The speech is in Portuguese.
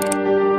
Música